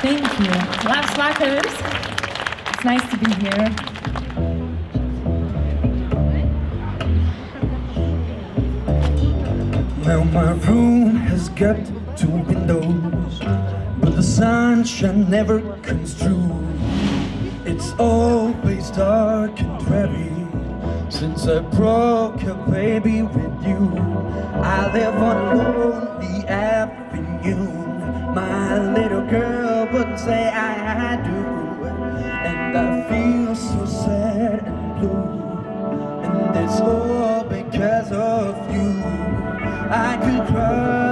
Thank you. Love Slackers. It's nice to be here. Now my room has got two windows, but the sunshine never comes through. It's always dark and dreary since I broke up, baby, with you. I live on a lonely avenue. My little girl say I do, and I feel so sad and blue. And it's all because of you. I could cry,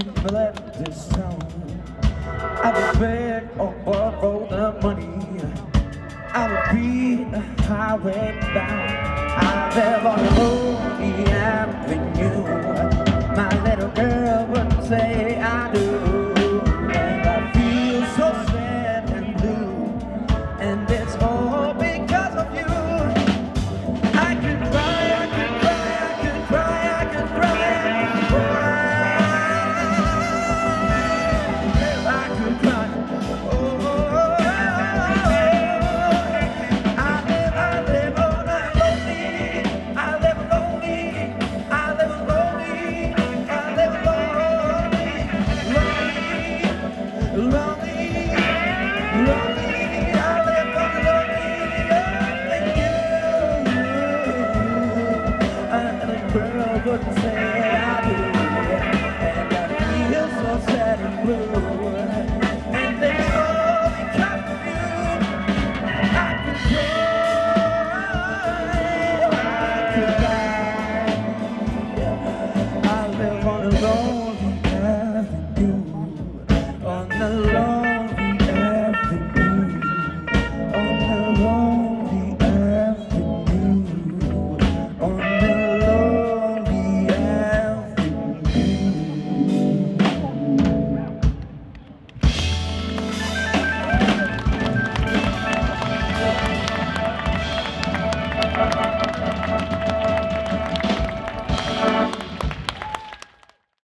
since you left this town. I would beg or borrow the money. I beat the highway down. I live on lonely avenue. My little girl would say